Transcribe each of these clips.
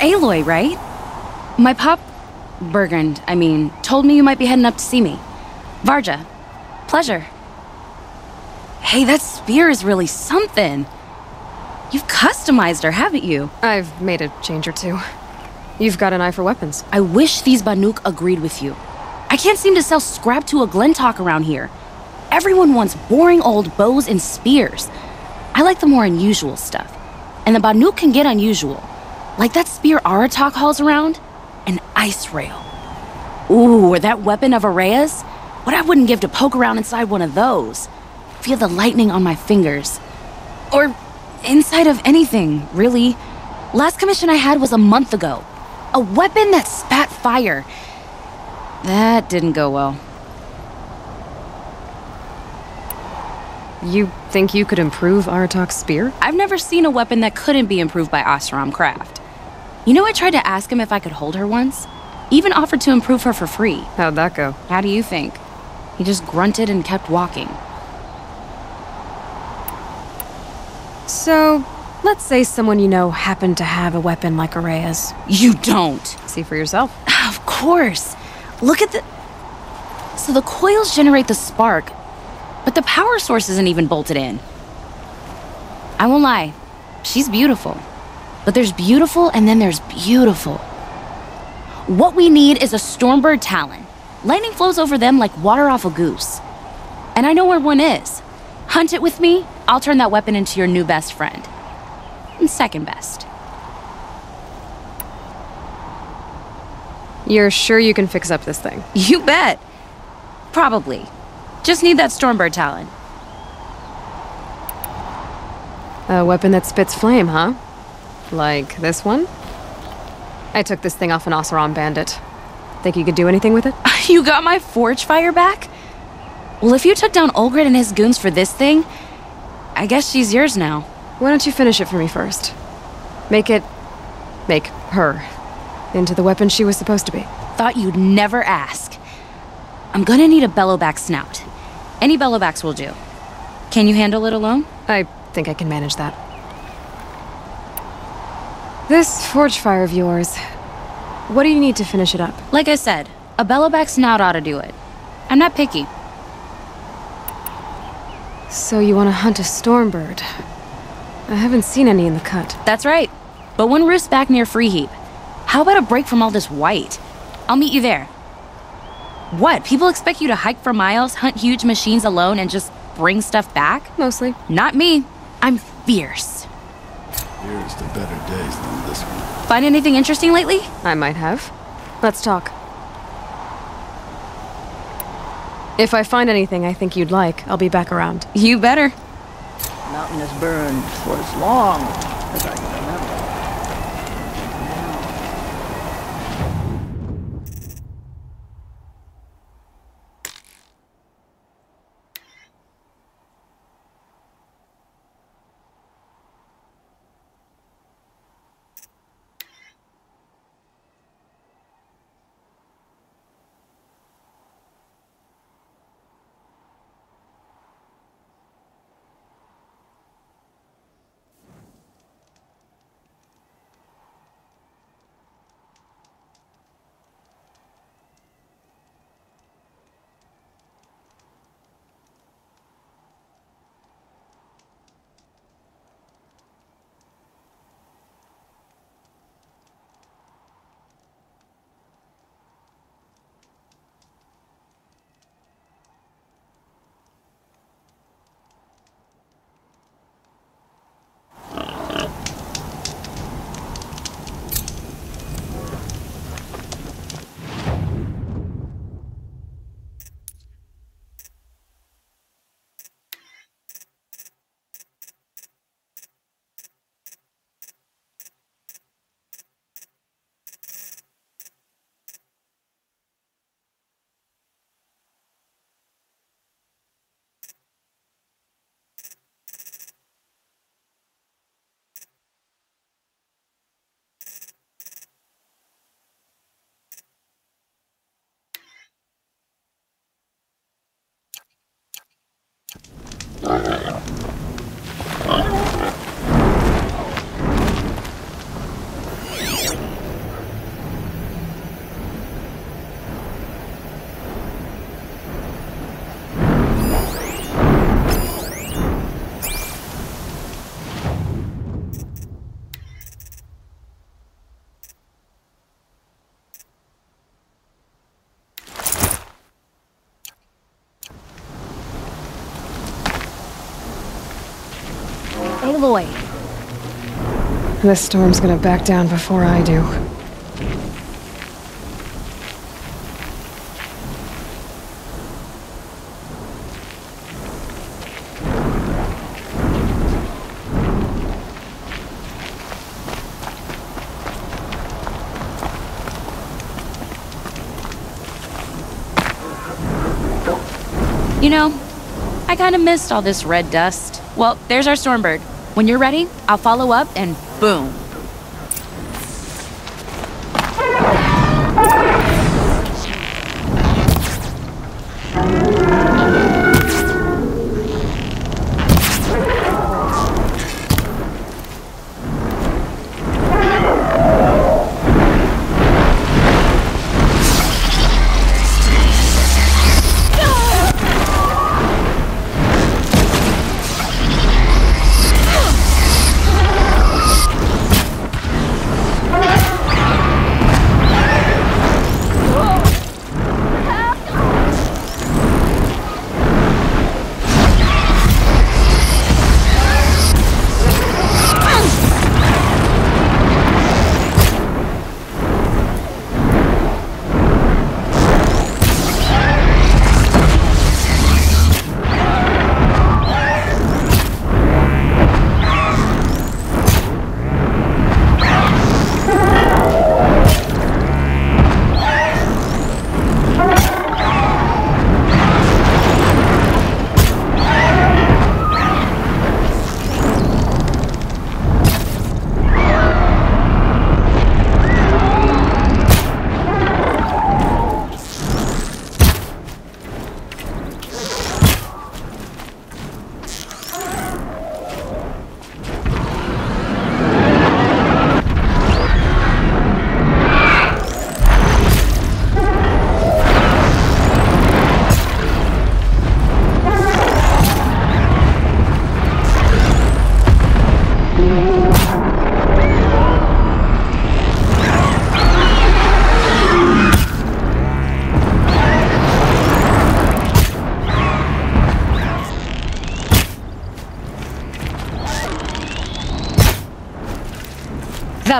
Aloy, right? My pop, Bergund, I mean, told me you might be heading up to see me. Varja, pleasure. Hey, that spear is really something. You've customized her, haven't you? I've made a change or two. You've got an eye for weapons. I wish these Banuk agreed with you. I can't seem to sell scrap to a Glintock around here. Everyone wants boring old bows and spears. I like the more unusual stuff. And the Banuk can get unusual. Like that spear Aratak hauls around? An ice rail. Ooh, or that weapon of Ourea's? What I wouldn't give to poke around inside one of those. Feel the lightning on my fingers. Or inside of anything, really. Last commission I had was a month ago. A weapon that spat fire. That didn't go well. You think you could improve Aratak's spear? I've never seen a weapon that couldn't be improved by Oseram Craft. You know, I tried to ask him if I could hold her once. Even offered to improve her for free. How'd that go? How do you think? He just grunted and kept walking. So, let's say someone you know happened to have a weapon like Ourea's. You don't. See for yourself. Of course. Look at the... So the coils generate the spark, but the power source isn't even bolted in. I won't lie. She's beautiful. But there's beautiful and then there's beautiful. What we need is a Stormbird Talon. Lightning flows over them like water off a goose. And I know where one is. Hunt it with me, I'll turn that weapon into your new best friend. And second best. You're sure you can fix up this thing? You bet. Probably. Just need that Stormbird Talon. A weapon that spits flame, huh? Like this one? I took this thing off an Oseram bandit. Think you could do anything with it? You got my forge fire back? Well, if you took down Olgrid and his goons for this thing, I guess she's yours now. Why don't you finish it for me first? Make it... make her into the weapon she was supposed to be. Thought you'd never ask. I'm gonna need a bellowback snout. Any bellowbacks will do. Can you handle it alone? I think I can manage that. This forge fire of yours, what do you need to finish it up? Like I said, a bellowback snout ought to do it. I'm not picky. So you want to hunt a stormbird? I haven't seen any in the cut. That's right. But one roosts back near Freeheap. How about a break from all this white? I'll meet you there. What? People expect you to hike for miles, hunt huge machines alone, and just bring stuff back? Mostly. Not me. I'm fierce. Here's to better days than this one. Find anything interesting lately? I might have. Let's talk. If I find anything I think you'd like, I'll be back around. You better. mountain has burned for as long はいはい the. This storm's gonna back down before I do. You know, I kind of missed all this red dust. Well, there's our Stormbird. When you're ready, I'll follow up and boom.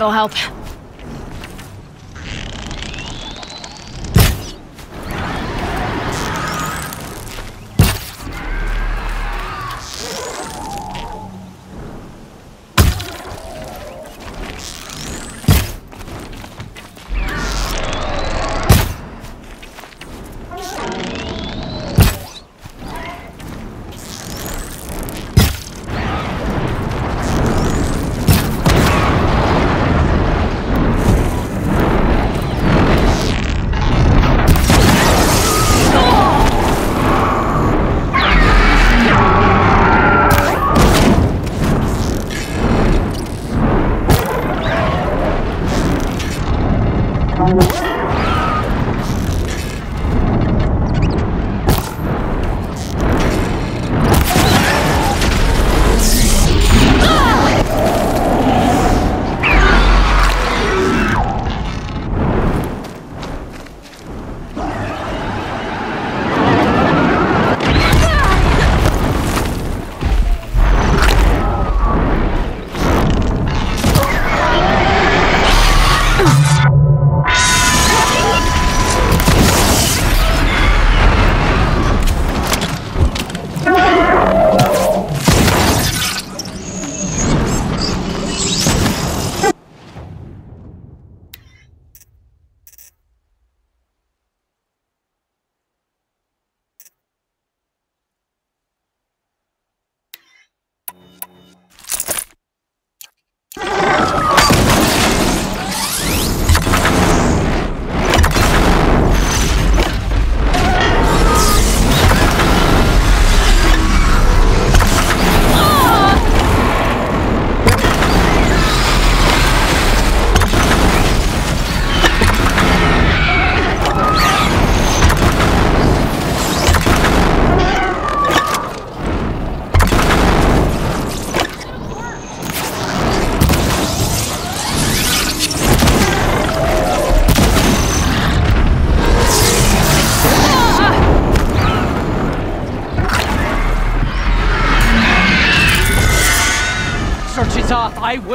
That'll help.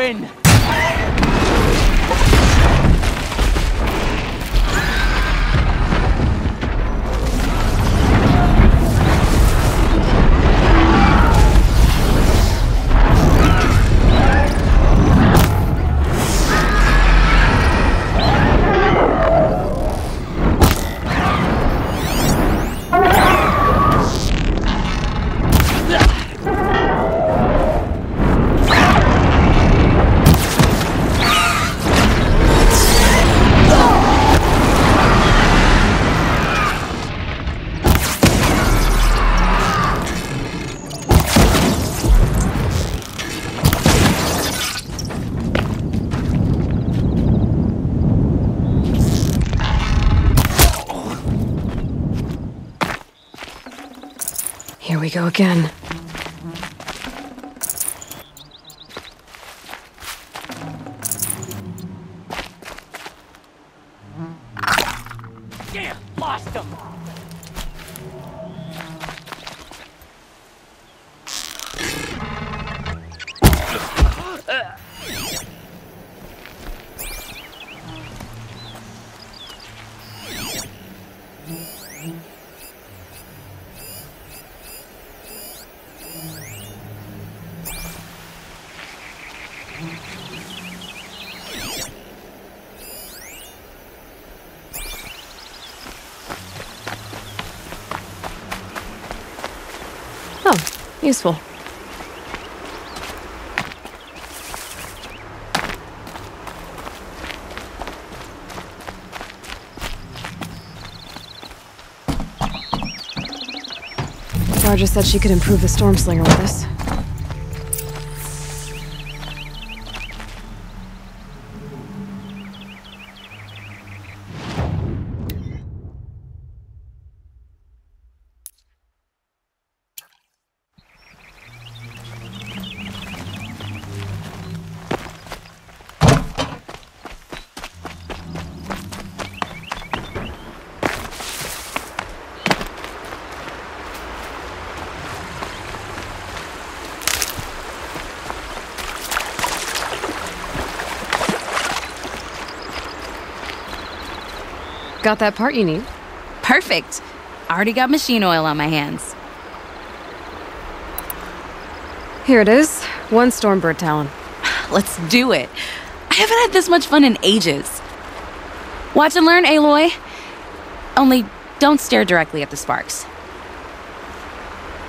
Win! Go again. Useful. Varja said she could improve the Stormslinger with this. Got that part you need? Perfect. Already got machine oil on my hands. Here it is. One Stormbird Talon. Let's do it. I haven't had this much fun in ages. Watch and learn, Aloy. Only don't stare directly at the sparks.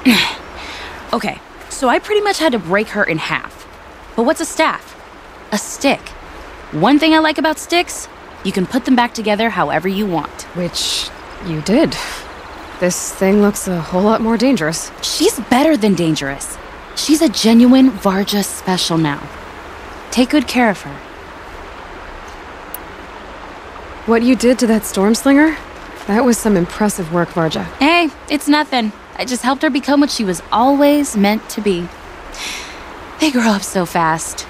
okay, so I pretty much had to break her in half. But what's a staff? A stick. One thing I like about sticks, you can put them back together however you want. Which you did. This thing looks a whole lot more dangerous. She's better than dangerous. She's a genuine Varja special now. Take good care of her. What you did to that Stormslinger? That was some impressive work, Varja. Hey, it's nothing. I just helped her become what she was always meant to be. They grow up so fast.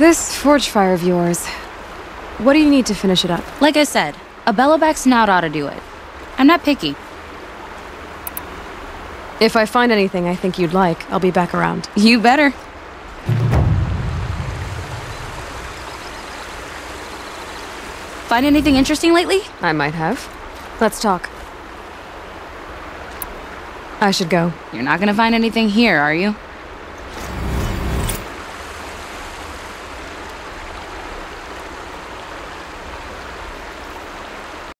This forge fire of yours. What do you need to finish it up? Like I said, a bellowback snout ought to do it. I'm not picky. If I find anything I think you'd like, I'll be back around. You better. Find anything interesting lately? I might have. Let's talk. I should go. You're not gonna find anything here, are you?